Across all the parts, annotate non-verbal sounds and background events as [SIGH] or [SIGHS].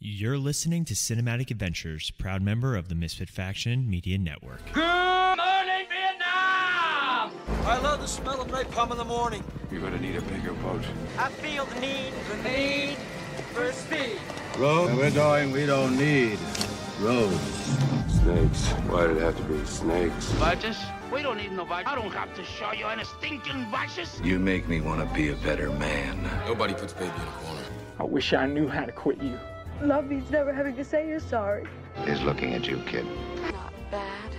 You're listening to Cinematic Adventures, proud member of the Misfit Faction Media Network. Good morning, Vietnam! I love the smell of napalm in the morning. You're gonna need a bigger boat. I feel the need, the need for speed. Road, we're going, we don't need roads. Snakes. Why did it have to be snakes? Vices? We don't need no vices. I don't have to show you any stinking vices. You make me want to be a better man. Nobody puts baby in a corner. I wish I knew how to quit you. Love means never having to say you're sorry. Is looking at you, kid. Not bad.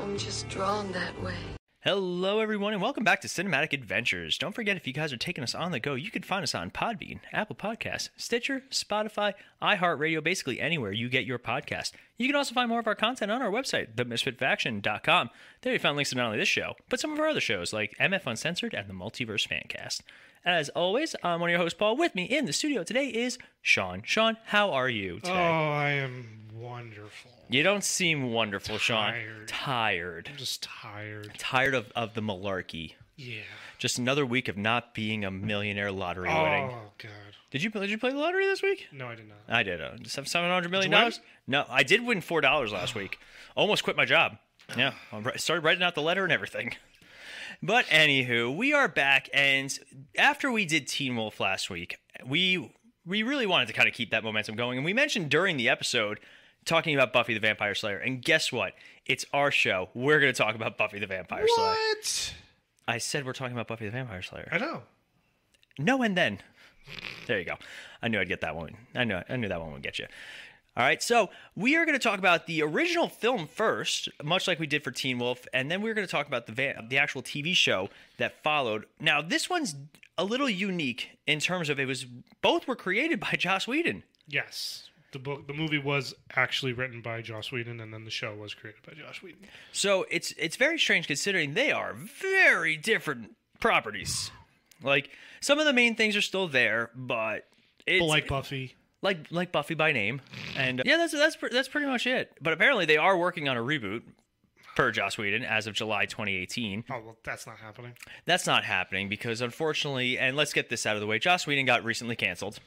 I'm just drawn that way. Hello, everyone, and welcome back to Cinematic Adventures. Don't forget, if you guys are taking us on the go, you can find us on Podbean, Apple Podcasts, Stitcher, Spotify, iHeartRadio, basically anywhere you get your podcast. You can also find more of our content on our website, themisfitfaction.com. There you find links to not only this show, but some of our other shows like MF Uncensored and the Multiverse Fancast. As always, I'm one of your hosts, Paul. With me in the studio today is Sean. Sean, how are you Oh, today? I am wonderful. You don't seem wonderful, Sean. Tired. Tired. I'm just tired. Tired of, of the malarkey. Yeah. Just another week of not being a millionaire lottery winning. Oh God. Did you did you play the lottery this week? No, I did not. I did. Uh, just have seven hundred million Did you dollars. No, I did win four dollars last week. [SIGHS] Almost quit my job. Yeah, I started writing out the letter and everything. But anywho, we are back, and after we did Teen Wolf last week, we we really wanted to kind of keep that momentum going, and we mentioned during the episode talking about Buffy the Vampire Slayer, and guess what? It's our show. We're going to talk about Buffy the Vampire Slayer. What? I said we're talking about Buffy the Vampire Slayer. I know. No, and then. There you go. I knew I'd get that one. I knew I knew that one would get you. All right, so we are going to talk about the original film first, much like we did for Teen Wolf, and then we're going to talk about the the actual TV show that followed. Now, this one's a little unique in terms of it was both were created by [LAUGHS] Joss Whedon. Yes. The book, the movie was actually written by Joss Whedon, and then the show was created by Josh Whedon. So it's it's very strange considering they are very different properties. Like some of the main things are still there, but it's But like Buffy, like like Buffy by name, and uh, yeah, that's that's that's pretty much it. But apparently, they are working on a reboot per Joss Whedon as of July 2018. oh well, that's not happening. That's not happening because unfortunately, and let's get this out of the way, Joss Whedon got recently canceled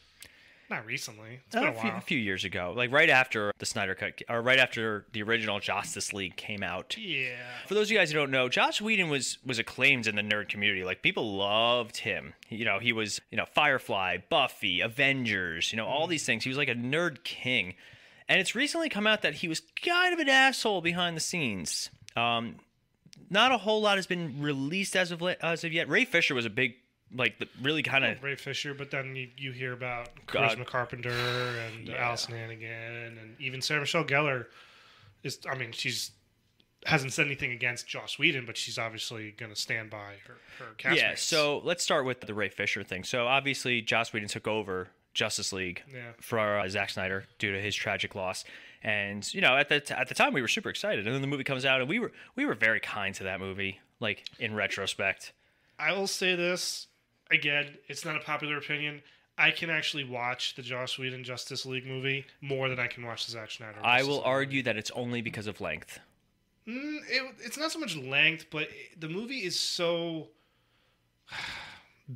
Not recently. It's a been a few, a few years ago, like right after the Snyder Cut, or right after the original Justice League came out. Yeah. For those of you guys who don't know, Josh Whedon was was acclaimed in the nerd community. Like people loved him. You know, he was you know Firefly, Buffy, Avengers. You know all these things. He was like a nerd king. And it's recently come out that he was kind of an asshole behind the scenes. Um, not a whole lot has been released as of as of yet. Ray Fisher was a big like the, really kind of Ray Fisher, but then you, you hear about. Charisma Carpenter and Alyson Hannigan, and even Sarah Michelle Gellar is. I mean, she's hasn't said anything against Joss Whedon, but she's obviously going to stand by her her castmates. yeah. So let's start with the Ray Fisher thing. So obviously, Joss Whedon took over Justice League Yeah. for uh, Zack Snyder due to his tragic loss. And you know, at the t- at the time, we were super excited, and then the movie comes out, and we were we were very kind to that movie. Like in retrospect, I will say this again. It's not a popular opinion. I can actually watch the Joss Whedon Justice League movie more than I can watch the Zack Snyder. I will argue that it's only because of length. Mm, it, it's not so much length, but it- the movie is so [SIGHS]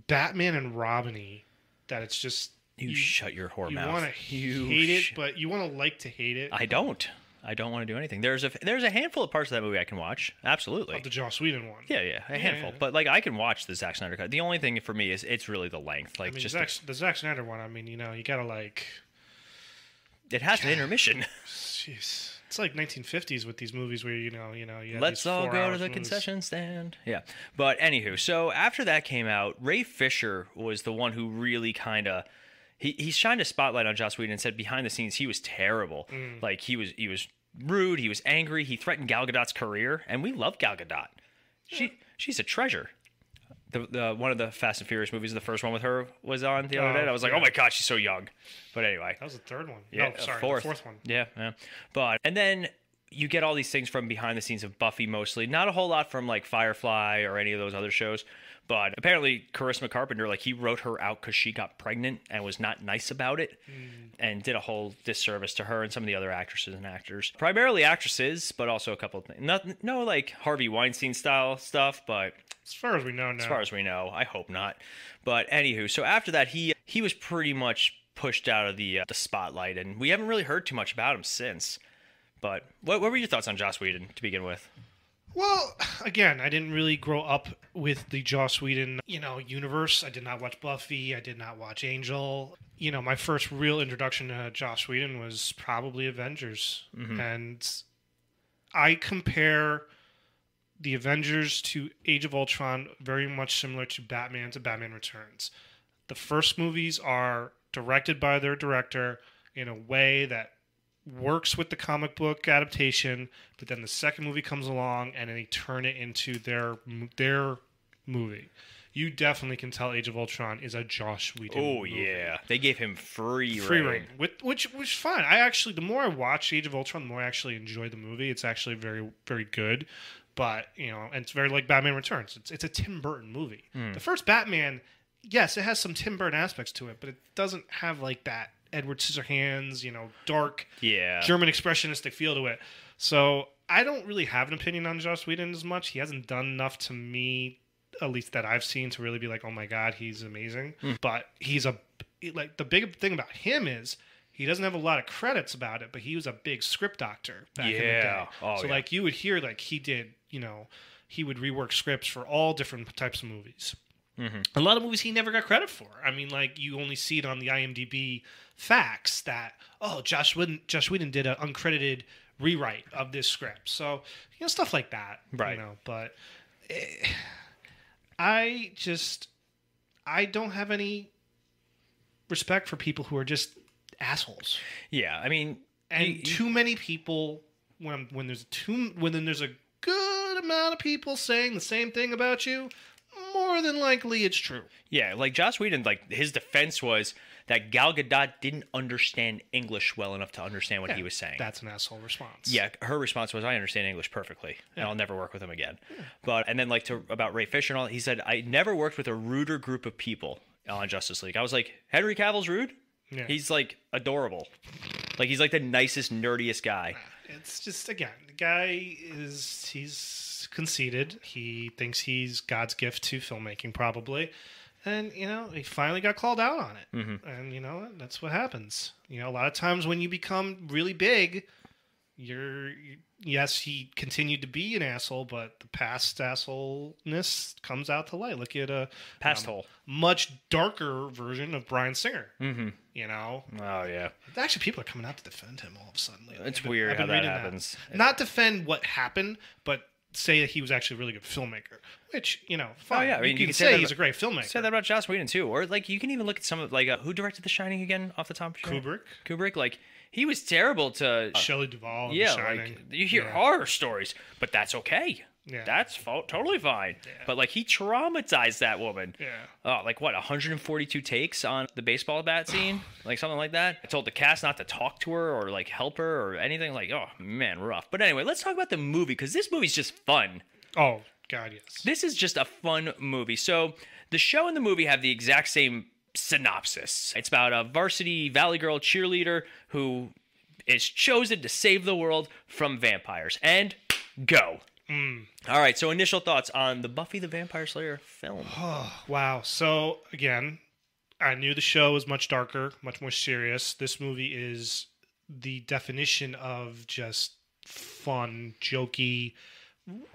Batman and Robin-y that it's just You, shut your whore you mouth. want to You hate it, but you want to like to hate it. I don't. I don't want to do anything. There's a there's a handful of parts of that movie I can watch. Absolutely. of the Joss Whedon one. Yeah, yeah, a handful. yeah. But like I can watch the Zack Snyder cut. The only thing for me is it's really the length. Like I mean, just Zack, the Zack Snyder one. I mean, you know, you gotta like, it has an intermission. [LAUGHS] jeez, it's like 1950s with these movies where you know, you know, you Let's all go to the movies. concession stand. Yeah. But anywho, so after that came out, Ray Fisher was the one who really kind of he he shined a spotlight on Joss Whedon and said behind the scenes he was terrible. Mm. Like he was he was rude, he was angry, he threatened Gal Gadot's career, and we love Gal Gadot. She she's a treasure. The, the one of the Fast and Furious movies, the first one with her was on the other Oh, day. and I was like, yeah. oh my god, she's so young. But anyway, That was the third one. yeah, no, uh, sorry, fourth. the fourth one. Yeah, yeah. But and then you get all these things from behind the scenes of Buffy mostly. Not a whole lot from like Firefly or any of those other shows. But apparently, Charisma Carpenter, like he wrote her out because she got pregnant and was not nice about it, and did a whole disservice to her and some of the other actresses and actors. Primarily actresses, but also a couple of things. Not, no like Harvey Weinstein style stuff, but As far as we know now. as far as we know. I hope not. But anywho, so after that, he he was pretty much pushed out of the uh, the spotlight, and we haven't really heard too much about him since. But what, what were your thoughts on Joss Whedon to begin with? Well, [SIGHS] again, I didn't really grow up with the Joss Whedon, you know, universe. I did not watch Buffy. I did not watch Angel. You know, my first real introduction to Joss Whedon was probably Avengers, mm-hmm. and I compare the Avengers to Age of Ultron very much similar to Batman to Batman Returns. The first movies are directed by their director in a way that works with the comic book adaptation, but then the second movie comes along and they turn it into their their movie. You definitely can tell Age of Ultron is a Josh Whedon. Movie. Oh movie. yeah, they gave him free, Free reign. which which is fine. I actually, the more I watch Age of Ultron, the more I actually enjoy the movie. It's actually very very good, but you know, and it's very like Batman Returns. It's it's a Tim Burton movie. Hmm. The first Batman, yes, it has some Tim Burton aspects to it, but it doesn't have like that Edward Scissorhands, you know, dark Yeah, German expressionistic feel to it. So I don't really have an opinion on Joss Whedon as much. He hasn't done enough to me, at least that I've seen, to really be like, oh my god, he's amazing. Hmm. But he's a like the big thing about him is he doesn't have a lot of credits about it, but he was a big script doctor back in the Yeah. day. Oh, so yeah. like you would hear like he did, you know, he would rework scripts for all different types of movies. Mm-hmm. A lot of movies he never got credit for. I mean, like you only see it on the IMDb facts that oh, Josh Whedon, Josh Whedon did an uncredited rewrite of this script. So you know stuff like that, Right. You know, but eh, I just I don't have any respect for people who are just assholes yeah. I mean, and you- too many people when when there's too when then there's a good amount of people saying the same thing about you more than likely it's true Yeah, like Joss Whedon, like his defense was that Gal Gadot didn't understand English well enough to understand what he was saying. that's an asshole response yeah, her response was, "I understand English perfectly, and I'll never work with him again." But and then like to about Ray Fisher and all, he said, "I never worked with a ruder group of people on Justice League." I was like, "Henry Cavill's rude? Yeah. He's like adorable. Like he's like the nicest, nerdiest guy." Uh, it's just again the guy is he's conceited he thinks he's god's gift to filmmaking probably and you know he finally got called out on it Mm-hmm. and you know that's what happens you know a lot of times when you become really big you're yes he continued to be an asshole but the past assholeness comes out to light look at a Past um, hole. much darker version of Bryan Singer mm-hmm. you know Oh yeah. Actually, people are coming out to defend him all of a sudden. Lately. It's I've been- weird how that happens. Not defend what happened, but say that he was actually a really good filmmaker. Which you know, fine. Oh, yeah, I mean, you, you can can say say, that he's a great filmmaker. Say that about Joss Whedon too, or like you can even look at some of like uh, who directed The Shining again off the top. of your head? Kubrick, Kubrick, like he was terrible to. Shelley Duvall, yeah, The Shining. like you hear Yeah. horror stories, but that's okay. Yeah. That's fo- totally fine. But like he traumatized that woman. Yeah. Oh, like what? 142 takes on the baseball bat [SIGHS] scene, like something like that. I told the cast not to talk to her or like help her or anything. Like, oh man, rough. But anyway, let's talk about the movie because this movie's just fun. Oh God, yes. This is just a fun movie. So the show and the movie have the exact same synopsis. It's about a varsity Valley Girl cheerleader who is chosen to save the world from vampires. And go. Mm. All right. So initial thoughts on the Buffy the Vampire Slayer film. [SIGHS] Wow. So again, I knew the show was much darker, much more serious. This movie is the definition of just fun, jokey,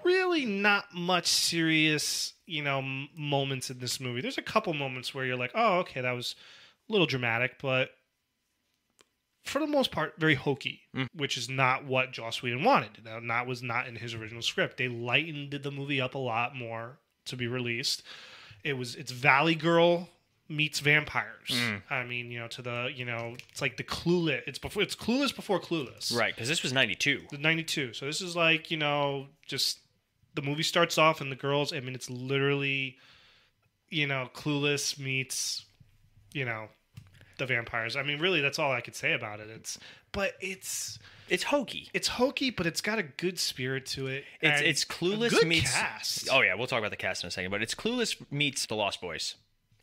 really not much serious, you know, moments in this movie. There's a couple moments where you're like, "Oh, okay, that was a little dramatic," but for the most part, very hokey, mm. which is not what Joss Whedon wanted. That not was not in his original script. They lightened the movie up a lot more to be released. It was it's Valley Girl meets vampires. Mm. I mean, you know, to the you know, it's like the clueless. It's before it's clueless before clueless. Right. Because this was 92. The 92. So this is like, you know, just the movie starts off and the girls, I mean, it's literally, you know, Clueless meets, you know, the vampires. I mean, really, that's all I could say about it. It's, but it's, It's hokey. it's hokey, but it's got a good spirit to it. It's it's Clueless good meets. cast. Oh yeah, we'll talk about the cast in a second. But it's Clueless meets The Lost Boys.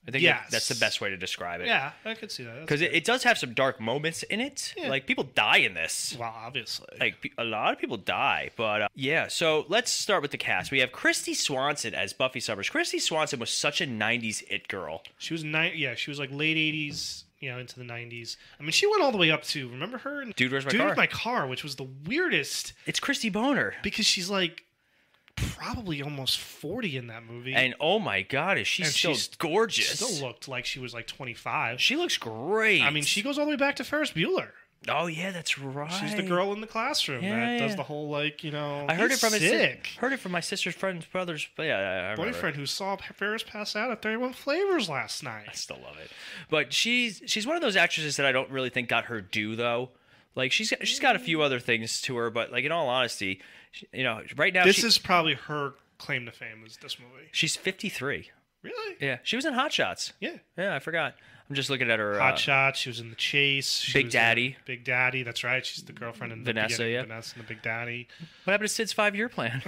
I think Yes. that's the best way to describe it. yeah, I could see that. Because it, it does have some dark moments in it. Yeah. Like people die in this. well, obviously, Like a lot of people die, but uh, yeah. So let's start with the cast. We have Kristy Swanson as Buffy Summers. Kristy Swanson was such a '90s it girl. she was nine. Yeah, she was like late 80s, you know, into the '90s. I mean, she went all the way up to remember her in Dude, Where's My Dude, Car? My Car, which was the weirdest It's Christy Boner. because she's like probably almost 40 in that movie, And oh my god, is she And still she's gorgeous? still looked like she was like 25. she looks great. I mean, she goes all the way back to Ferris Bueller. Oh yeah, that's right. She's the girl in the classroom Yeah, that does the whole like you know. I heard it from his si- heard it from my sister's friend's brother's. Yeah, boyfriend who saw Ferris pass out at 31 Flavors last night. I still love it. But she's she's one of those actresses that I don't really think got her due though. Like she's she's got a few other things to her, but like in all honesty, she, you know, right now This she- is probably her claim to fame is this movie. she's 53. Really? Yeah, she was in Hot Shots. Yeah. Yeah, I forgot. I'm just looking at her. Hot uh, Shot. She was in The Chase. She Big Daddy. Big Daddy. That's right. She's the girlfriend in the Vanessa, yeah. Vanessa and the Big Daddy. What happened to Sid's five year plan?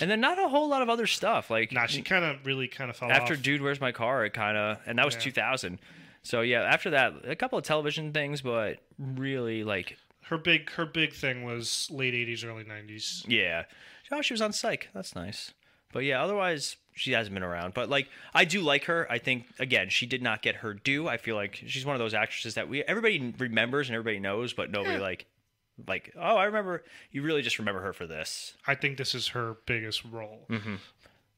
and then not a whole lot of other stuff. Like Nah, she kind of really kind of fell after off. Dude, Where's My Car? It kind of, and that was Yeah. 2000. So yeah, after that, a couple of television things, but really like, her big her big thing was late 80s, early 90s. yeah. Oh, she was on Psych. That's nice. But yeah, otherwise she hasn't been around. But like, I do like her. I think again, she did not get her due. I feel like she's one of those actresses that we everybody remembers and everybody knows, but nobody like, like, oh, I remember. You really just remember her for this. I think this is her biggest role. Mm-hmm.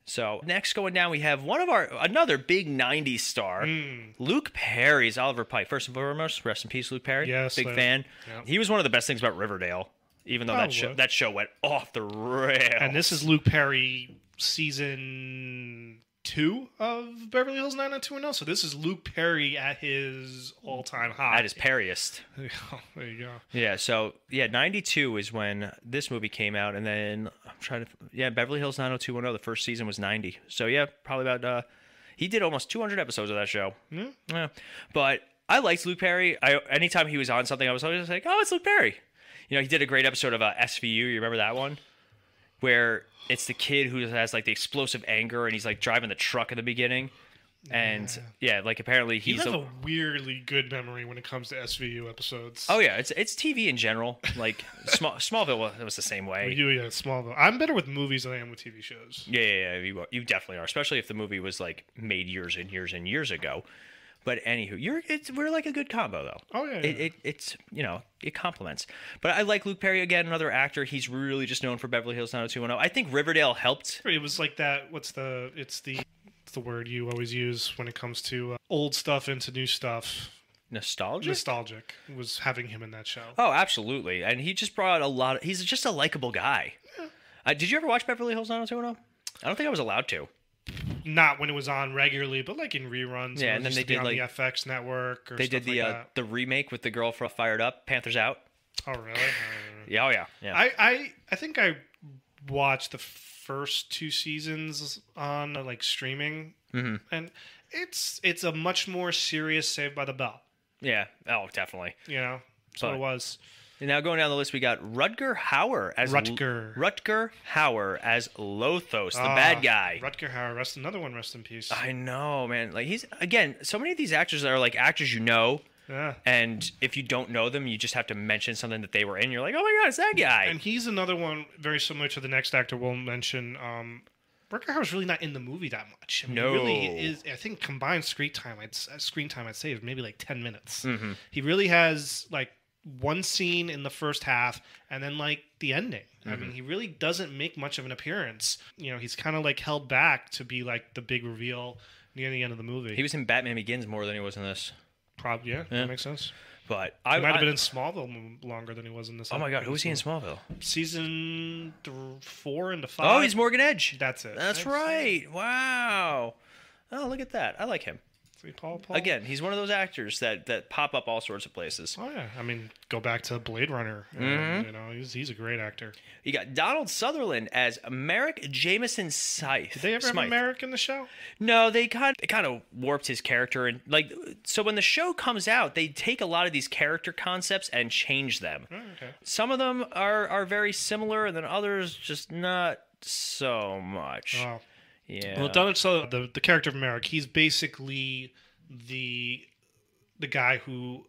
So next going down, we have one of our another big '90s star, Hmm. Luke Perry's Oliver Pike. First and foremost, rest in peace, Luke Perry. Yes, big fan. yeah. He was one of the best things about Riverdale, even though that show that show went off the rails. And this is Luke Perry season two of Beverly Hills 90210. So this is Luke Perry at his all time high. at his Perryest. [LAUGHS] There you go. Yeah. So yeah, '92 is when this movie came out, and then I'm trying to. Yeah, Beverly Hills 90210. The first season was '90. So yeah, probably about. uh He did almost 200 episodes of that show. Yeah. Yeah. But I liked Luke Perry. I anytime he was on something, I was always like, oh, it's Luke Perry. You know, he did a great episode of uh, SVU. You remember that one? Where it's the kid who has like the explosive anger and he's like driving the truck in the beginning. And yeah, like apparently You he's have the, a weirdly good memory when it comes to SVU episodes. Oh yeah, it's it's TV in general. Like [LAUGHS] Small, Smallville was, was the same way. You, yeah, Smallville. I'm better with movies than I am with TV shows. Yeah, yeah, yeah you, you definitely are, especially if the movie was like made years and years and years ago. But anywho, you're it's we're like a good combo though. Oh, yeah, It, yeah. it it's you know it complements. But I like Luke Perry again, another actor. He's really just known for Beverly Hills 90210. I think Riverdale helped. It was like that. What's the? It's the. It's the word you always use when it comes to uh, old stuff into new stuff. Nostalgic. Nostalgic was having him in that show. oh, absolutely. And he just brought a lot. Of, he's just a likable guy. Uh, did you ever watch Beverly Hills 90210? I don't think I was allowed to. Not when it was on regularly, but like in reruns. Yeah, and then they did, on like- the FX network. Or They did the like uh, the remake with the girl from Fired Up, Panthers Out. Oh really? Yeah, oh yeah, yeah. I, I I think I watched the first two seasons on uh, like streaming, Mm-hmm. and it's it's a much more serious Saved by the Bell. yeah. Oh, definitely. You know, that's what it was. And now going down the list, we got Rutger Hauer as Rutger. Rutger Hauer as Lothos, the Ah, bad guy. Rutger Hauer, rest another one, rest in peace. I know, man. Like he's again, so many of these actors are like actors you know, yeah. and if you don't know them, you just have to mention something that they were in. You're like, oh my god, it's that guy. And he's another one very similar to the next actor we'll mention. Um, Rutger Hauer's really not in the movie that much. I mean, No. he really is. I think combined screen time, I'd uh, screen time, I'd say is maybe like ten minutes. Mm-hmm. He really has like one scene in the first half, and then like the ending. I Mm-hmm. mean, he really doesn't make much of an appearance. You know, he's kind of like held back to be like the big reveal near the end of the movie. he was in Batman Begins more than he was in this. probably yeah, that makes sense. But He I might have been in Smallville longer than he was in this. Oh my god, who was he in Smallville? Season th- four into five. Oh, he's Morgan Edge. That's it. That's right. Wow. Oh, look at that. I like him. Paul, Paul. Again, he's one of those actors that that pop up all sorts of places. Oh yeah, I mean, go back to Blade Runner. and, Mm-hmm. You know, he's he's a great actor. You got Donald Sutherland as Merrick Jameson Scythe. Did they ever Smythe. have Merrick in the show? No, they kind they kind of warped his character and like so when the show comes out, they take a lot of these character concepts and change them. Oh, okay. Some of them are are very similar, and then others just not so much. Wow. Yeah. Well, Donald Sutherland, the the character of Merrick, he's basically the the guy who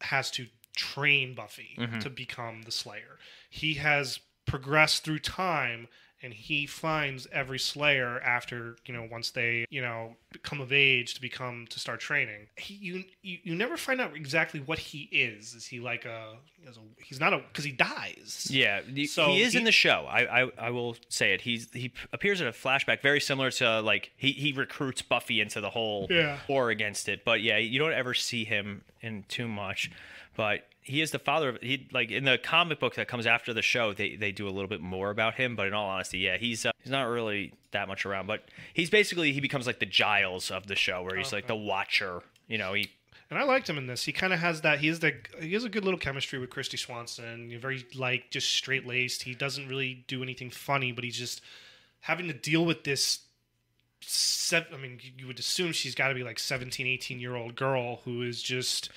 has to train Buffy Mm-hmm. to become the Slayer. He has progressed through time and he finds every Slayer after you know once they you know come of age to become to start training. He, you, you you never find out exactly what he is. Is he like a, a he's not a because he dies. Yeah, So he is he- in the show. I, I I will say it. He's he appears in a flashback very similar to like he he recruits Buffy into the whole Yeah. war against it. But yeah, you don't ever see him in too much. But he is the father of he like in the comic book that comes after the show. They they do a little bit more about him. But in all honesty, yeah, he's uh, he's not really that much around. But he's basically he becomes like the Giles of the show, where he's like the Watcher. You know, he And I liked him in this. He kind of has that. He has the. He has a good little chemistry with Kristy Swanson. You're very like just straight laced. He doesn't really do anything funny, but he's just having to deal with this. Seven, I mean, you would assume she's got to be like 17, 18 year old girl who is just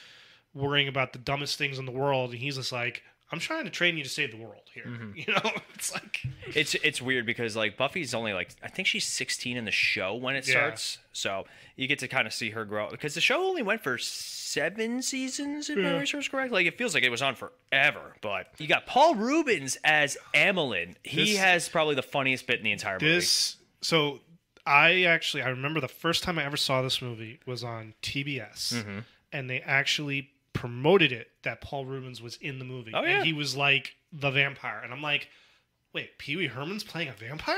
worrying about the dumbest things in the world, and he's just like, "I'm trying to train you to save the world here." [LAUGHS] You know, it's like It's it's weird because like Buffy's only like I think she's 16 in the show when it Yeah. starts, so you get to kind of see her grow because the show only went for seven seasons if memory serves correct. Like it feels like it was on forever. But you got Paul Reubens as Amilyn. He This- has probably the funniest bit in the entire movie. this. So I actually I remember the first time I ever saw this movie was on TBS, Mm-hmm. and they actually promoted it that Paul Reubens was in the movie, Oh, yeah. and he was like the vampire, and I'm like, wait, Pee Wee Herman's playing a vampire?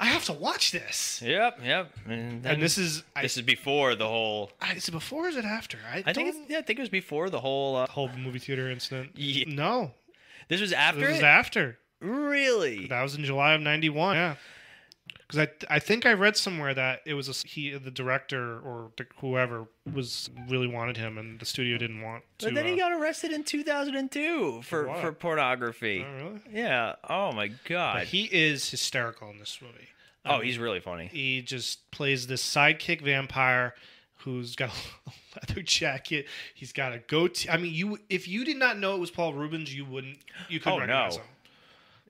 I have to watch this. Yep, yep. And, And this is I, this is before the whole. I, is it before or is it after? I, I think yeah, I think it was before the whole. Uh, whole movie theater incident. Yeah. No, this was after. this was after. really? That was in July of '91. Yeah, because I I think I read somewhere that it was a, he the director or the, whoever was really wanted him and the studio didn't want to. But then he uh, got arrested in 2002 for what? for pornography. Oh, really? Yeah. Oh my god. But he is hysterical in this movie. oh, he's really funny. He just plays this sidekick vampire who's got [LAUGHS] a leather jacket. He's got a goatee. I mean, you if you did not know it was Paul Reubens, you wouldn't. You couldn't Oh, recognize no. him.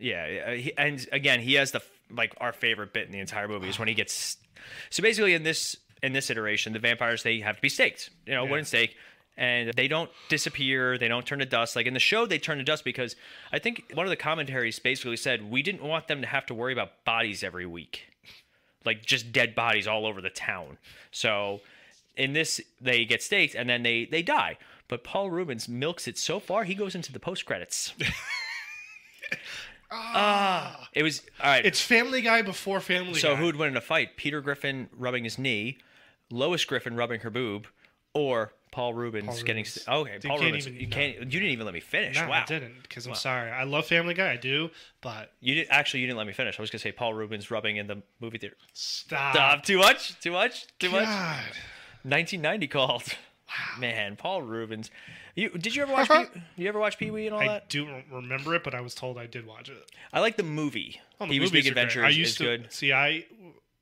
Yeah, he, and again, he has the like our favorite bit in the entire movie is when he gets. So basically, in this in this iteration, the vampires they have to be staked. You know, wooden stake. And they don't disappear. They don't turn to dust. Like in the show, they turn to dust because I think one of the commentaries basically said we didn't want them to have to worry about bodies every week, like just dead bodies all over the town. So in this, they get staked and then they they die. But Paul Reubens milks it so far he goes into the post credits. [LAUGHS] Ah, it was all right. It's Family Guy before Family so Guy. who'd win in a fight? Peter Griffin rubbing his knee, Lois Griffin rubbing her boob, or Paul Reubens Paul getting? Reubens. Okay, You Paul can't Reubens. even- you no. can't. You didn't even let me finish. No, wow. I didn't because I'm sorry. I love Family Guy. I do, but You did actually. You didn't let me finish. I was gonna say Paul Reubens rubbing in the movie theater. stop. Stop. Too much. Too much. Too much. God. 1990 called. Man, Paul Reubens. You did you ever watch? Pee, you ever watch Pee Wee and all I that? I do remember it, but I was told I did watch it. I like the movie. Oh, the Pee Wee's Big are great. Adventure I is, used is to good. see. I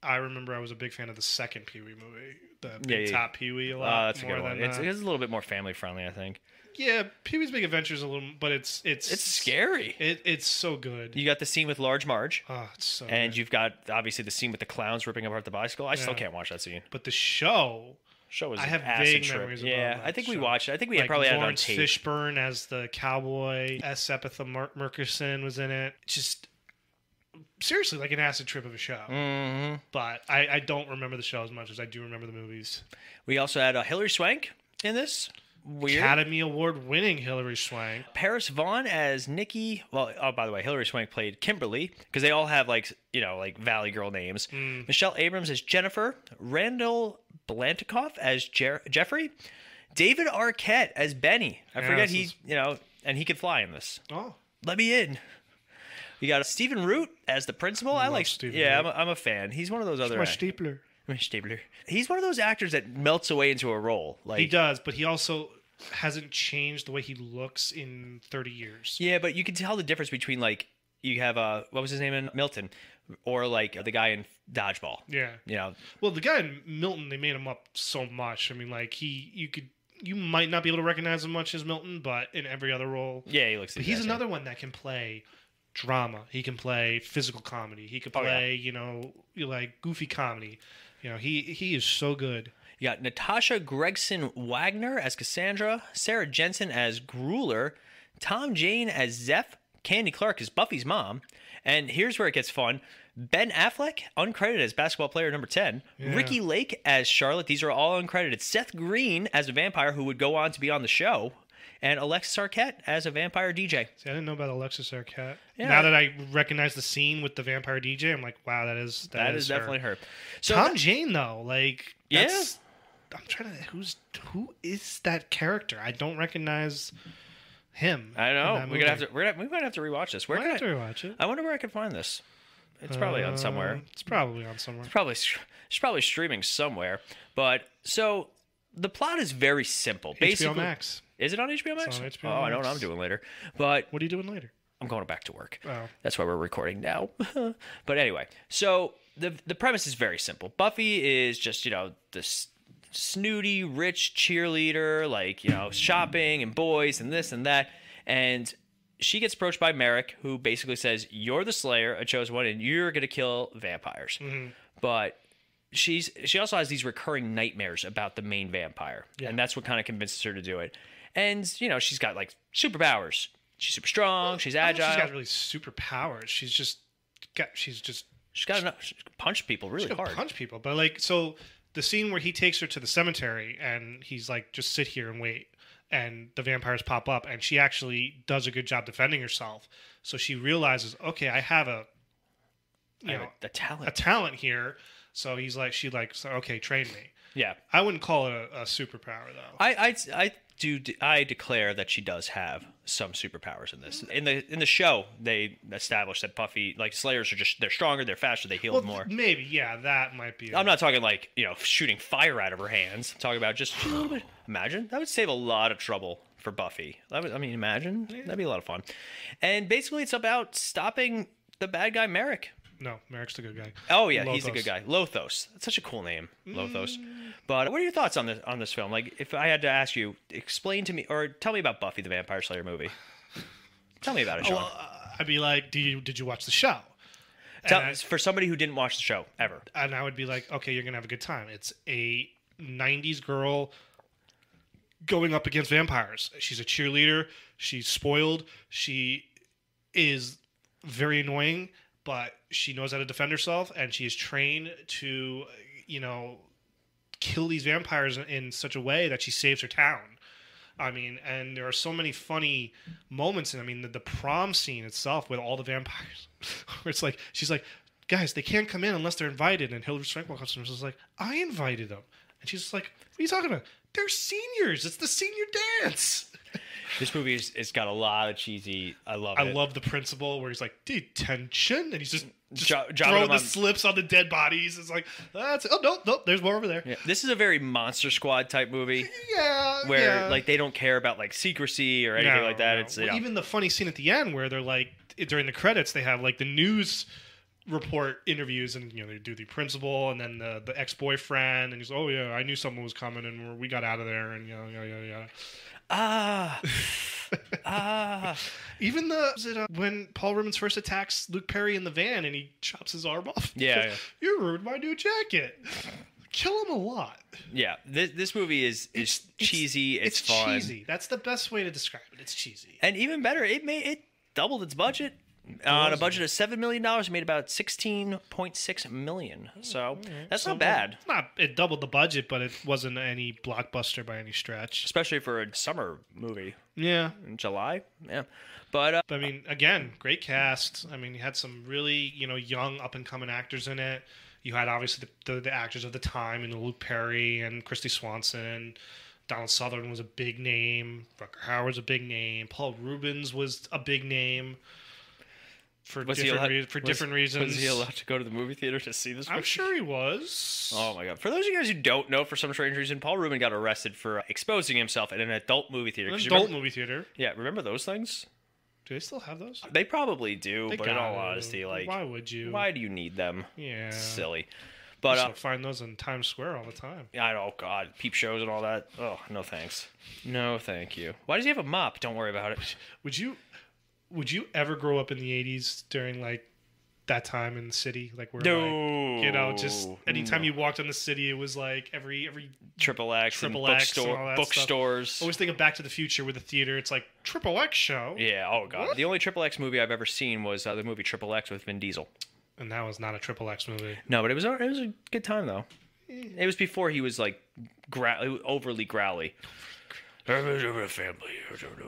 I remember I was a big fan of the second Pee Wee movie, the Big Yeah, yeah, yeah. Top Pee Wee a Uh, lot that's a more good one. than. It's, uh, it's a little bit more family friendly, I think. yeah, Pee Wee's Big Adventure is a little, but it's it's It's scary. It, it's so good. You got the scene with Large Marge. oh, it's so. And good. you've got obviously the scene with the clowns ripping apart the bicycle. I still can't watch that scene. but the show. Show was I have acid vague trip. memories. Yeah, I think that we watched it. I think we like probably had it on tape. Fishburne as the cowboy. S. Epatha Mer- Merkerson was in it. Just seriously like an acid trip of a show. hmm But I, I don't remember the show as much as I do remember the movies. We also had uh, Hilary Swank in this. Weird. Academy Award winning Hilary Swank. Paris Vaughn as Nikki. Well, oh, by the way, Hilary Swank played Kimberly because they all have like you know like Valley Girl names. Mm. Michelle Abrams as Jennifer. Randall Batinkoff as Jer- Jeffrey. David Arquette as Benny. I Yeah, forget he is- you know and he could fly in this. Oh, Let me in. You got Stephen Root as the principal. I Love like. Stephen yeah, I'm a, I'm a fan. He's one of those other. Steepler. Stabler. [LAUGHS] He's one of those actors that melts away into a role. Like He does, but he also hasn't changed the way he looks in 30 years. Yeah, but you can tell the difference between like you have uh what was his name in Milton, or like the guy in Dodgeball. Yeah. You know, Well, the guy in Milton, they made him up so much. I mean, like he, you could, you might not be able to recognize him much as Milton, but in every other role, yeah, he looks. But he's another one that can play drama. He can play physical comedy. He can Oh, yeah. play, you know, you like goofy comedy. You know, he he is so good. You got Natasha Gregson Wagner as Cassandra, Sarah Jensen as Grueller, Tom Jane as Zeph, Candy Clark as Buffy's mom. And here's where it gets fun. Ben Affleck, uncredited as basketball player number 10. Ricki Lake as Charlotte. These are all uncredited. Seth Green as a vampire who would go on to be on the show. And Alexis Arquette as a vampire DJ. See, I didn't know about Alexis Arquette. Yeah. Now that I recognize the scene with the vampire DJ, I'm like, wow, that is that is, her. definitely her. So Tom that- Jane though, like Yeah. I'm trying to who's who is that character? I don't recognize him. I know. We're gonna have to. We're gonna, we might have to rewatch this. Where I can have I, to rewatch it. I wonder where I can find this. It's probably on somewhere. Uh, It's probably on somewhere. It's probably it's probably streaming somewhere. But so the plot is very simple. Basically, HBO Max. Is it on HBO Max? on HBO oh, I know what I'm doing later. But What are you doing later? I'm going back to work. Oh. That's why we're recording now. [LAUGHS] but anyway, so the the premise is very simple. Buffy is just you know this snooty rich cheerleader, like you know shopping and boys and this and that, and she gets approached by Merrick, who basically says, "You're the Slayer, a chosen one, and you're gonna kill vampires." Mm-hmm. But she's she also has these recurring nightmares about the main vampire, and that's what kind of convinces her to do it. And you know, she's got like superpowers. She's super strong. She's don't know agile. She's got really superpowers. She's just got. She's just She's got enough. She punch people really she can hard. punch people. But like, so the scene where he takes her to the cemetery and he's like, just sit here and wait. And the vampires pop up, and she actually does a good job defending herself. So she realizes, okay, I have a, I you have know, a, a talent. a talent here. So he's like, she like, so, okay, train me. yeah, I wouldn't call it a, a superpower though. I, I, I do. I declare that she does have some superpowers in this. In the in the show, they established that Buffy, like Slayers, are just they're stronger, they're faster, they heal well, more. maybe, yeah, that might be. I'm not talking like you know shooting fire out of her hands. I'm talking about just a little bit. Imagine that would save a lot of trouble for Buffy. That would, I mean, imagine that'd be a lot of fun. And basically, it's about stopping the bad guy Merrick. No, Merrick's the good guy. Oh yeah, he's a good guy. Lothos. That's such a cool name, Lothos. Mm. But what are your thoughts on this on this film? Like, if I had to ask you, explain to me or tell me about Buffy the Vampire Slayer movie. Tell me about it, Sean. Well, uh, I'd be like, "Do you did you watch the show?" Tell, I- for somebody who didn't watch the show ever. and I would be like, okay, you're gonna have a good time. It's a '90s girl going up against vampires. She's a cheerleader. She's spoiled. She is very annoying, but she knows how to defend herself, and she is trained to, you know, kill these vampires in, such a way that she saves her town. I mean, and there are so many funny moments. And I mean, the, the prom scene itself with all the vampires, [LAUGHS] where it's like, she's like, guys, they can't come in unless they're invited. And Swank walks up and is like, I invited them. And she's like, what are you talking about? They're seniors. It's the senior dance. [LAUGHS] This movie is it's got a lot of cheesy. I love I it. love the principal where he's like, detention. And he's just, mm, just Jo- throwing the on- slips on the dead bodies. It's like, that's, oh, no, no, there's more over there. Yeah, this is a very Monster Squad type movie Yeah. where yeah. like they don't care about like secrecy or anything No, like that. no. It's you Well, know, even the funny scene at the end where they're like during the credits they have like the news report interviews and you know they do the principal and then the, the ex-boyfriend and he's oh yeah I knew someone was coming and we got out of there and you know yeah yeah yeah ah [LAUGHS] ah. even the it, uh, when Paul Reubens first attacks Luke Perry in the van and he chops his arm off Yeah, yeah. you ruined my new jacket kill him a lot Yeah, this this movie is is cheesy. It's, it's fun, cheesy that's the best way to describe it it's cheesy and even better, it made it doubled its budget. On a budget of seven million dollars, made about sixteen point six million. So that's not bad, It's not it doubled the budget, but it wasn't any blockbuster by any stretch. especially for a summer movie Yeah, in July. Yeah, but uh, I mean, again, great cast. I mean, you had some really you know young up and coming actors in it. You had obviously the, the, the actors of the time, you know, Luke Perry and Kristy Swanson. Donald Sutherland was a big name. Rutger Hauer's a big name. Paul Reubens was a big name. For was different allowed, rea- for was- different reasons. Was he allowed to go to the movie theater to see this? I'm movie? sure he was. Oh my god! For those of you guys who don't know, for some strange reason, Paul Rubin got arrested for exposing himself in an adult movie theater. An adult remember- movie theater. Yeah, remember those things? Do they still have those? They probably do, They but in all honesty, like, why would you? why do you need them? Yeah. Silly. But uh, find those in Times Square all the time. I oh god, peep shows and all that. Oh no, thanks. No, thank you. Why does he have a mop? Don't worry about it. Would you would you ever grow up in the 80s during like that time in the city, like where like, you know, just anytime you walked in the city, it was like every every Triple X, Triple X bookstore, all that stuff. bookstores. always think of Back to the Future with the theater. It's like Triple X show, Yeah. Oh god. The only Triple X movie I've ever seen was uh, the movie Triple X with Vin Diesel. and that was not a Triple X movie. No, but it was a- it was a good time though. It was before he was like overly growly. Family,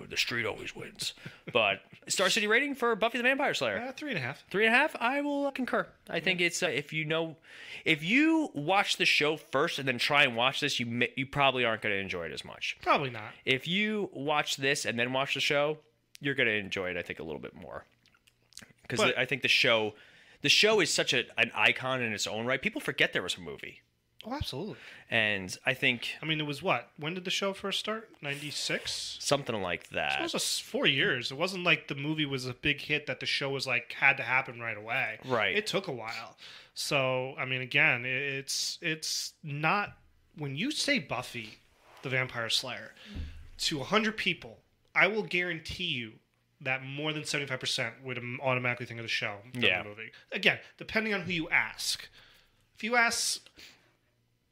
the street always wins. But Star City rating for Buffy the Vampire Slayer. Uh, three and a half. Three and a half. I will concur. I think it's uh, if you know, if you watch the show first and then try and watch this, you you probably aren't going to enjoy it as much. Probably not. If you watch this and then watch the show, you're going to enjoy it. I think a little bit more because I think the show, the show is such a, an icon in its own right. People forget there was a movie, Oh, absolutely. and I think I mean, it was what? When did the show first start? Ninety six. something like that. It was just four years. It wasn't like the movie was a big hit that the show was like had to happen right away. Right. It took a while. So I mean, again, i- it's it's not when you say Buffy, the Vampire Slayer, to hundred people, I will guarantee you that more than seventy five percent would am- automatically think of the show, than Yeah. the movie. Again, depending on who you ask. If you ask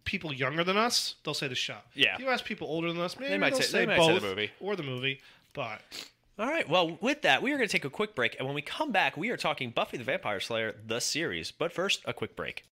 people younger than us, they'll say the show. Yeah. If you ask people older than us, maybe might they'll say- say, they might both say the movie. or the movie. But All right. Well, with that, we are going to take a quick break, and when we come back, we are talking Buffy the Vampire Slayer, the series. But first, a quick break.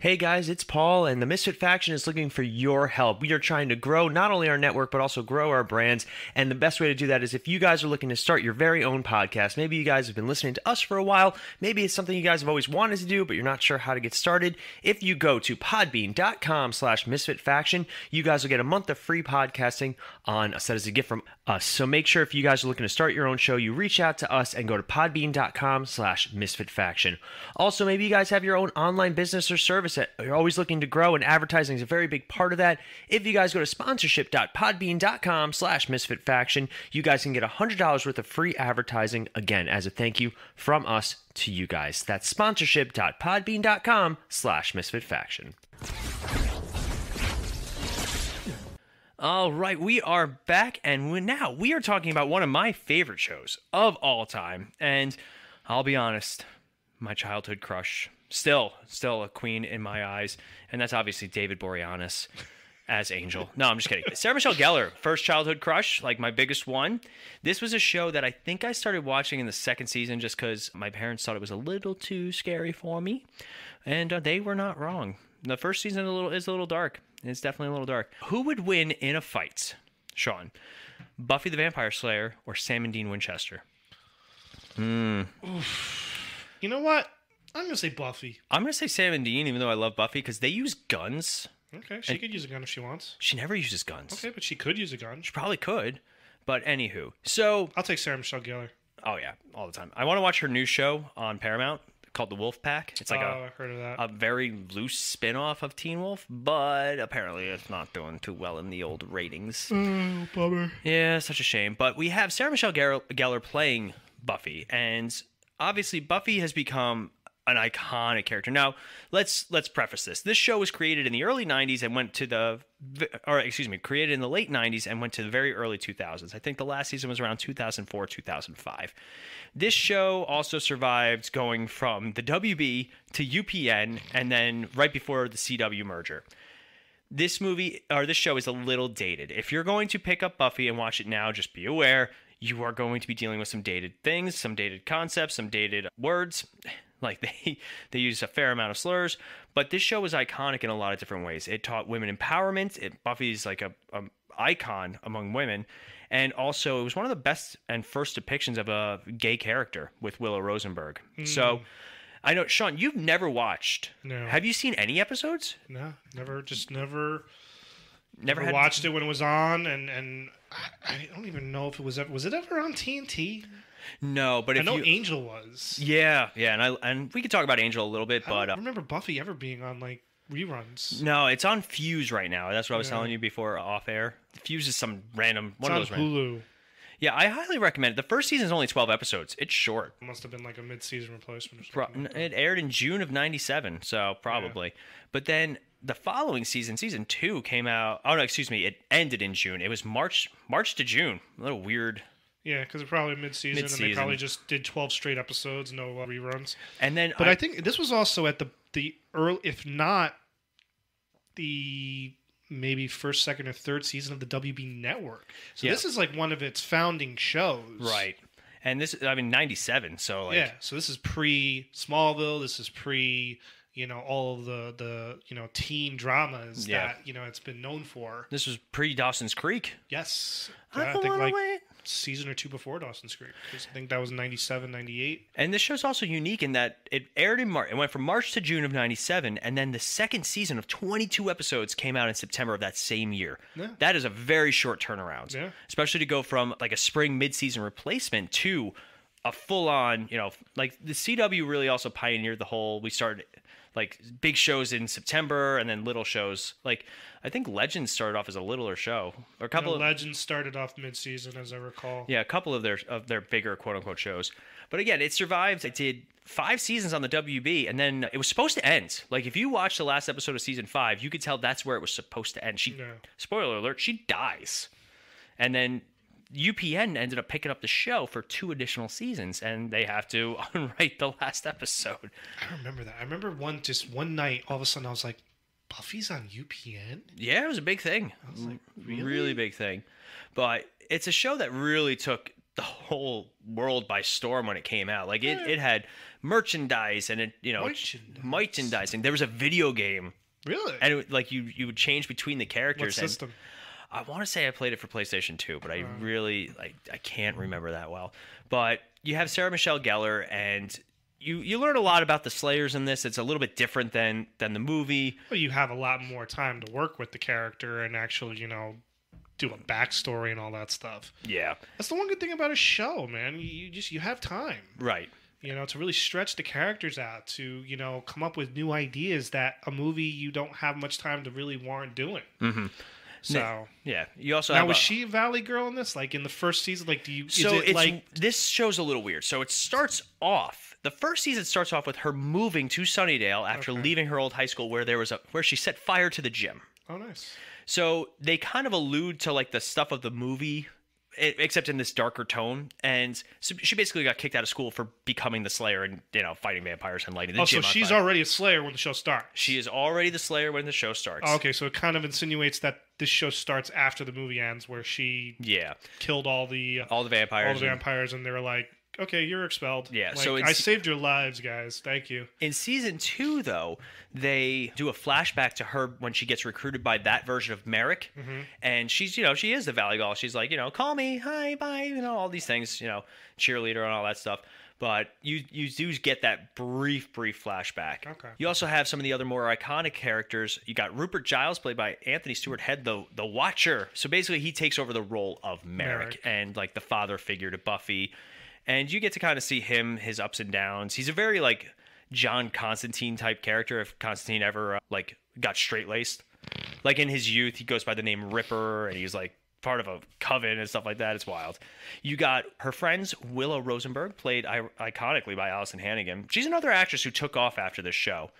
Hey guys, it's Paul, and the Misfit Faction is looking for your help. We are trying to grow not only our network, but also grow our brands. And the best way to do that is if you guys are looking to start your very own podcast. Maybe you guys have been listening to us for a while. Maybe it's something you guys have always wanted to do, but you're not sure how to get started. If you go to podbean.com slash misfitfaction, you guys will get a month of free podcasting on a set as a gift from us. So make sure if you guys are looking to start your own show, you reach out to us and go to podbean.com slash misfitfaction. Also, maybe you guys have your own online business or service that you're always looking to grow, and advertising is a very big part of that. If you guys go to sponsorship.podbean.com slash misfitfaction, you guys can get $100 worth of free advertising, again, as a thank you from us to you guys. That's sponsorship.podbean.com slash misfitfaction. All right, we are back, and we, now we are talking about one of my favorite shows of all time. And I'll be honest, my childhood crush, still, still a queen in my eyes, and that's obviously David Boreanaz as Angel. No, I'm just kidding. [LAUGHS] Sarah Michelle Gellar, first childhood crush, like my biggest one. This was a show that I think I started watching in the second season just because my parents thought it was a little too scary for me, and uh, they were not wrong. The first season a little is a little dark. It's definitely a little dark. Who would win in a fight, Sean? Buffy the Vampire Slayer or Sam and Dean Winchester? Hmm. you know what? I'm gonna say Buffy. I'm gonna say Sam and Dean, even though I love Buffy, because they use guns. Okay, she could use a gun if she wants. She never uses guns. Okay, but she could use a gun. She probably could, but anywho. So, I'll take Sarah Michelle Gellar. oh yeah, all the time. I want to watch her new show on Paramount called The Wolf Pack. It's like oh, a heard of that. a very loose spin-off of Teen Wolf, but apparently it's not doing too well in the old ratings. oh, bummer. Yeah, such a shame. But we have Sarah Michelle Gellar playing Buffy, and obviously Buffy has become an iconic character. Now, let's let's preface this. This show was created in the early '90s and went to the, or excuse me, created in the late '90s and went to the very early 2000s. I think the last season was around 2004, 2005. This show also survived going from the WB to UPN, and then right before the CW merger this movie or this show is a little dated. If you're going to pick up Buffy and watch it now, just be aware you are going to be dealing with some dated things, some dated concepts, some dated words. Like [LAUGHS] they they use a fair amount of slurs, but this show was iconic in a lot of different ways. It taught women empowerment. It, Buffy's like a, a icon among women, and also it was one of the best and first depictions of a gay character with Willow Rosenberg. So. Hmm. I know, Sean, you've never watched. No. Have you seen any episodes? No, never, just never, Never never had watched it when it was on, and and I, I don't even know if it was ever was it ever on TNT. No, but I know you, Angel was. yeah, yeah, and I and we could talk about Angel a little bit, I but don't uh, remember Buffy ever being on like reruns. no, it's on Fuse right now. That's what I was Yeah. telling you before off air. Fuse is some random It's one on of those. Random, Hulu. yeah, I highly recommend it. The first season is only twelve episodes. It's short. It must have been like a mid-season replacement. Or Pro- something like. It aired in June of '97, so probably. But then the following season, season two, came out. Oh no, excuse me, it ended in June. It was March, March to June. A little weird, Yeah, because it's probably mid-season, and Mid-season. they probably just did twelve straight episodes, no uh, reruns. And then, But I, think this was also at the the early, if not the maybe first, second, or third season of the WB Network. So Yeah. this is like one of its founding shows, right. And this, I mean, '97. So like, yeah. So this is pre Smallville. This is pre you know all of the the you know teen dramas Yeah. that you know it's been known for. this was pre Dawson's Creek. Yes, I I think like wait. Season or two before Dawson's Creek. 'cause I think that was 97, 98. And this show's also unique in that it aired in March. It went from March to June of '97, and then the second season of 22 episodes came out in September of that same year. Yeah. That is a very short turnaround, Yeah. especially to go from like a spring mid-season replacement to a full-on. You know, like the CW really also pioneered the whole. We started like big shows in September, and then little shows. Like I think Legends started off as a littler show, or a couple of Legends started off mid-season, as I recall. yeah, a couple of their of their bigger quote unquote shows. But again, it survived. It did five seasons on the WB, and then it was supposed to end. Like if you watch the last episode of season five, you could tell that's where it was supposed to end. She, spoiler alert, she dies, and then UPN ended up picking up the show for two additional seasons, and they have to [LAUGHS] unwrite the last episode. I remember that. I remember one just one night, all of a sudden, I was like, "Buffy's on UPN." Yeah, it was a big thing. I was like, really? really big thing. But it's a show that really took the whole world by storm when it came out. Like it, it had merchandise and it, you know, Merchandise. merchandising. There was a video game, Really? and it, like you, you would change between the what characters. and system? I want to say I played it for PlayStation 2, but I really like I can't remember that well. But you have Sarah Michelle Gellar and you you learn a lot about the Slayers in this. It's a little bit different than than the movie. Well, you have a lot more time to work with the character and actually, you know, do a backstory and all that stuff. Yeah. That's the one good thing about a show, man. You, you just you have time. Right. you know, to really stretch the characters out, to you know, come up with new ideas that a movie you don't have much time to really warrant doing. Mm-hmm. So Yeah. You also now was a- she a Valley Girl in this? Like in the first season, like do you? So it it's like this show's a little weird. So it starts off the first season starts off with her moving to Sunnydale after Okay. leaving her old high school where there was a where she set fire to the gym. oh nice, So they kind of allude to like the stuff of the movie, except in this darker tone. And so she basically got kicked out of school for becoming the Slayer and you know fighting vampires and lighting the oh so she's fire. already a Slayer when the show starts. She is already the Slayer when the show starts. Oh, okay, so it kind of insinuates that this show starts after the movie ends, where she Yeah, killed all the all the vampires. all the and- vampires, and they were like, "Okay, you're expelled." Yeah, Like, so I saved your lives, guys. Thank you. In season two, though, they do a flashback to her when she gets recruited by that version of Merrick, mm-hmm. and she's, you know, she is the Valley Girl. She's like, you know, call me, hi, bye, you know, all these things, you know, cheerleader and all that stuff. But you you do get that brief, brief flashback. Okay. You also have some of the other more iconic characters. You got Rupert Giles, played by Anthony Stewart Head, the the Watcher. So basically, he takes over the role of Merrick, Merrick. and like the father figure to Buffy, and you get to kind of see him, his ups and downs. He's a very like John Constantine type character. If Constantine ever uh, like got straight laced, like in his youth, he goes by the name Ripper, and he's like part of a coven and stuff like that. It's wild. You got her friends Willow Rosenberg, played I- iconically by Alyson Hannigan. She's another actress who took off after this show.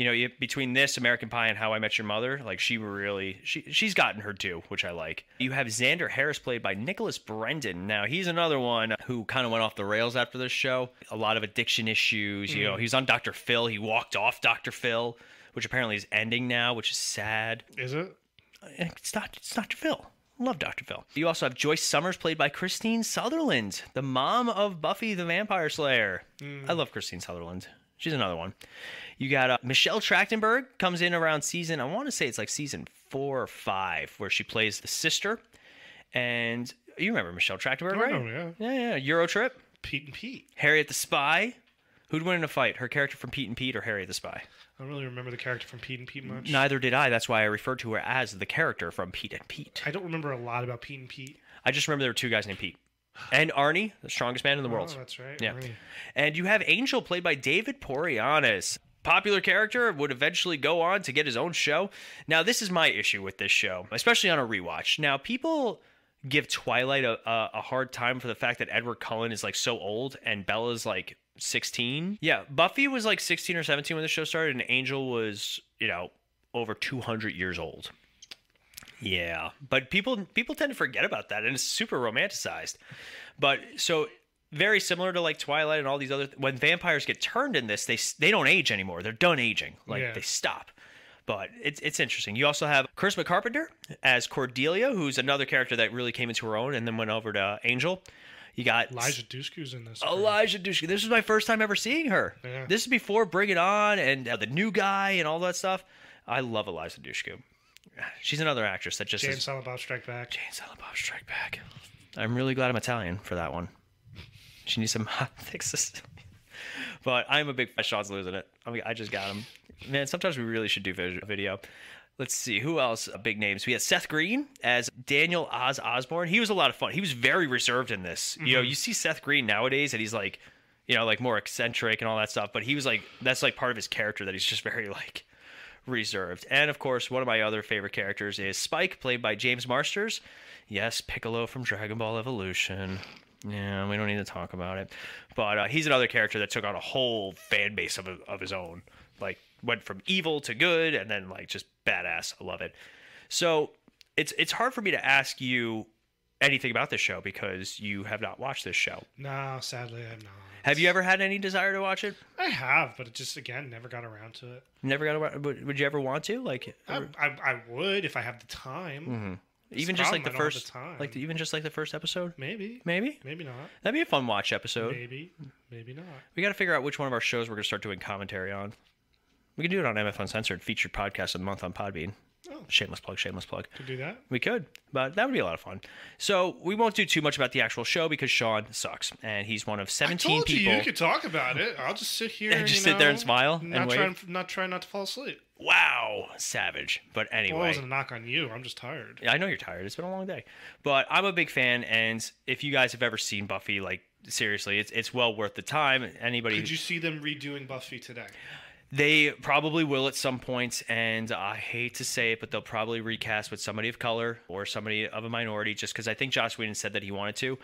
You know, you, between this American Pie and How I Met Your Mother, like she really she she's gotten her due, which I like. You have Xander Harris played by Nicholas Brendon. Now he's another one who kind of went off the rails after this show. A lot of addiction issues. You know, mm. he was on Dr. Phil. He walked off Dr. Phil, which apparently is ending now, which is sad. Is it? Eh, it's not. It's Dr. Phil. Love Dr. Phil. You also have Joyce Summers, played by Kristine Sutherland, the mom of Buffy the Vampire Slayer. Mm. I love Kristine Sutherland. She's another one. You got uh, Michelle Trachtenberg comes in around season. I want to say it's like season four or five, where she plays the sister. And you remember Michelle Trachtenberg, right? know, yeah. Yeah, yeah. Euro Trip, Pete and Pete. Harriet the Spy. Who'd win in a fight? Her character from Pete and Pete or Harriet the Spy? I don't really remember the character from Pete and Pete much. Neither did I. That's why I referred to her as the character from Pete and Pete. I don't remember a lot about Pete and Pete. I just remember there were two guys named Pete. And Arnie, the strongest man in the oh, world. Oh, that's right. Yeah. Arnie. And you have Angel played by David Boreanaz. Popular character would eventually go on to get his own show. Now, this is my issue with this show, especially on a rewatch. Now, people give Twilight a, a, a hard time for the fact that Edward Cullen is like so old and Bella's like 16. Yeah, Buffy was like 16 or 17 when the show started, and Angel was, you know, over 200 years old. Yeah, but people people tend to forget about that, and it's super romanticized. But so very similar to like Twilight and all these other. When vampires get turned in this, they they don't age anymore. They're done aging. Like Yeah. they stop. But it's it's interesting. You also have Charisma Carpenter as Cordelia, who's another character that really came into her own and then went over to Angel. You got Eliza Dushku's in this. Eliza Dushku. This was my first time ever seeing her. Yeah. This is before Bring It On and uh, the new guy and all that stuff. I love Eliza Dushku. She's another actress that just Jane is Silent Bob Strike Back. Jane Silent Bob Strike Back. I'm really glad I'm Italian for that one. She needs some [LAUGHS] hot fixes. but I'm a big fan. Sean's losing it. I, mean, I just got him. Man, sometimes we really should do video. Let's see who else. uh, Big names. We had Seth Green as Daniel Oz Osbourne. He was a lot of fun. He was very reserved in this. You know, you see Seth Green nowadays, and he's like, you know, like more eccentric and all that stuff. But he was like, that's like part of his character that he's just very like reserved. And of course, one of my other favorite characters is Spike, played by James Marsters. Yes, Piccolo from Dragon Ball Evolution. Yeah, we don't need to talk about it. But uh, he's another character that took on a whole fan base of, of his own. Like, went from evil to good and then, like, just badass. I love it. So, it's it's hard for me to ask you anything about this show because you have not watched this show. No, sadly, I have not. Have you ever had any desire to watch it? I have, but it just again never got around to it. Never got. around. Would, would you ever want to? Like, I, ever- I, I would if I have the time. Mm-hmm. Even just like the problem, I don't have first, time. like the, even just like the first episode. Maybe, Maybe maybe not. that'd be a fun watch episode. Maybe, maybe not. We got to figure out which one of our shows we're gonna start doing commentary on. We can do it on MF Uncensored, featured podcast of the month on Podbean. Oh. Shameless plug, shameless plug. Could do that. We could, but that would be a lot of fun. So we won't do too much about the actual show because Sean sucks, and he's one of seventeen I 17 told people. you you could talk about it. I'll just sit here [LAUGHS] And and just you sit there and know, smile and not try not try not to fall asleep. Wow, savage. But Well, it anyway, wasn't a knock on you. I'm just tired. I know you're tired. It's been a long day, but I'm a big fan. And if you guys have ever seen Buffy, like seriously, it's it's well worth the time. Anybody Could you see them redoing Buffy today? They probably will at some point, and I hate to say it, but they'll probably recast with somebody of color or somebody of a minority, just because I think Joss Whedon said that he wanted to.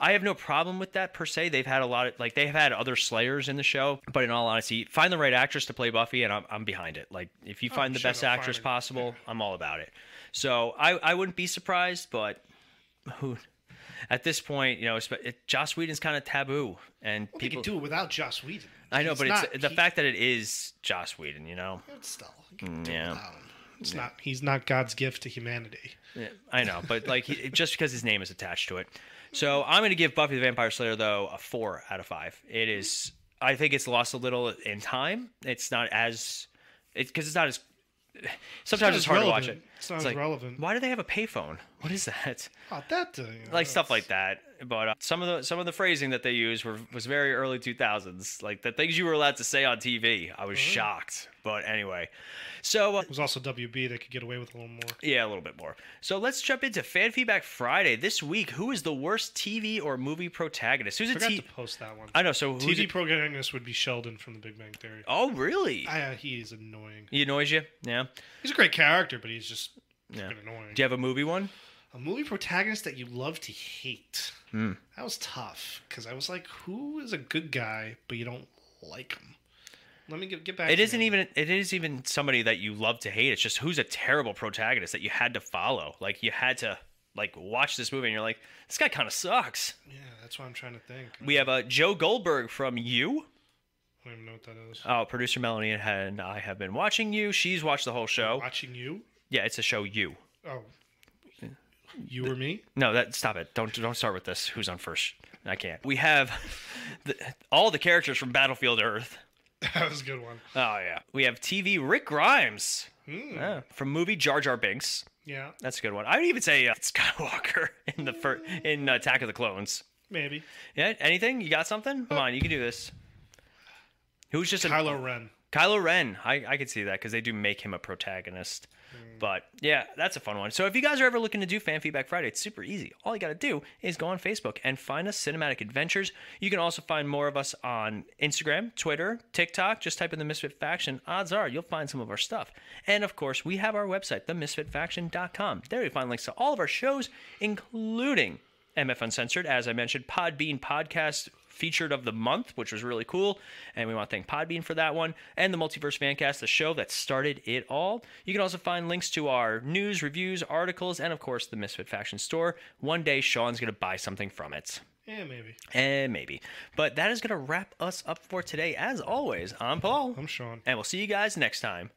I have no problem with that per se. They've had a lot of like they have had other Slayers in the show, but in all honesty, find the right actress to play Buffy, and I'm, I'm behind it. Like if you Oh, find the best actress possible, I'm all about it. So I I wouldn't be surprised, but who at this point, you know, it, Joss Whedon's kind of taboo, and Well, people. do it without Joss Whedon. I know, but not- it's the he- fact that it is Joss Whedon, you know. It's still. you can Mm, yeah. without him. It's not. He's not God's gift to humanity. Yeah, I know, but like he, just because his name is attached to it. So I'm going to give Buffy the Vampire Slayer though a four out of five. It is. I think it's lost a little in time. It's not as. It's because it's not as. Sometimes it's hard to watch relevant. it. It's not as relevant. Why do they have a payphone? What is that? Oh, that thing. like stuff like that. But uh, some of the some of the phrasing that they used were was very early 2000s. Like the things you were allowed to say on TV, I was shocked. But anyway, so uh, It was also WB that could get away with a little more. yeah, a little bit more. So let's jump into fan feedback Friday this week. Who is the worst TV or movie protagonist? Who's a Forgot T? to post that one. I know. So who's TV it- protagonist would be Sheldon from The Big Bang Theory. Oh, really? I, uh, he is annoying. He annoys you? Yeah. He's a great character, but he's just Yeah. annoying. Do you have a movie one? A movie protagonist that you love to hate. Hmm. That was tough because I was like, who is a good guy but you don't like him? Let me get, get back. It isn't me. even. It is even somebody that you love to hate. It's just who's a terrible protagonist that you had to follow. Like you had to like watch this movie and you're like, this guy kind of sucks. Yeah, that's what I'm trying to think. We have uh, Joe Goldberg from You. I don't even know what that is. Oh, producer Melanie and I have been watching You. She's watched the whole show. Watching you? Yeah, it's a show You. Oh, you or me? No, that stop it. Don't don't start with this. Who's on first? I can't. We have [LAUGHS] the, all the characters from Battlefield Earth. [LAUGHS] that was a good one. Oh yeah. We have TV Rick Grimes Hmm. Yeah. from movie Jar Jar Binks. Yeah, That's a good one. I would even say uh, Skywalker [LAUGHS] in the fir- in Attack of the Clones. maybe. Yeah. Anything? You got something? Come on, you can do this. Who's just a Kylo Ren. Kylo Ren. I, I could see that because they do make him a protagonist. Mm. But yeah, that's a fun one. So if you guys are ever looking to do Fan Feedback Friday, it's super easy. All you got to do is go on Facebook and find us Cinematic Adventures. You can also find more of us on Instagram, Twitter, TikTok. Just type in the Misfit Faction. Odds are you'll find some of our stuff. And of course, we have our website, themisfitfaction.com. There you find links to all of our shows, including MF Uncensored, as I mentioned, Podbean podcast featured of the month, which was really cool. And we want to thank Podbean for that one. And the Multiverse Fancast, the show that started it all. You can also find links to our news, reviews, articles, and of course the Misfit Faction store. One day Sean's going to buy something from it. Yeah, maybe. And maybe. But that is going to wrap us up for today. As always, I'm Paul. I'm Sean. And we'll see you guys next time